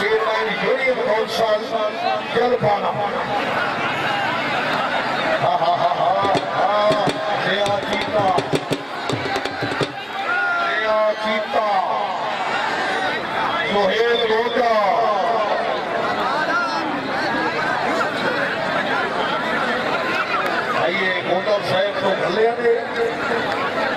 chairman union council Jalpana. Und dann het nog de.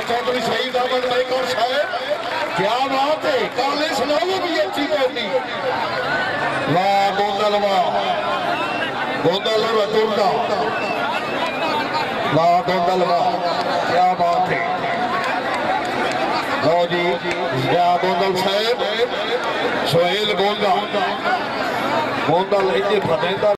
Chaudhary Shahid Ahmed Malikaur साहब, क्या बात है? काले सुनाओ भी अच्छी बोली वाह, गोंदल वाह। गोंदल रतुंडा वाह, गोंदल, वाह। क्या बात है। लो जी, क्या गोंदल साहब? सोहेल गोंदा। गोंदल इतने फतेंदा